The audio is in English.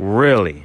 Really?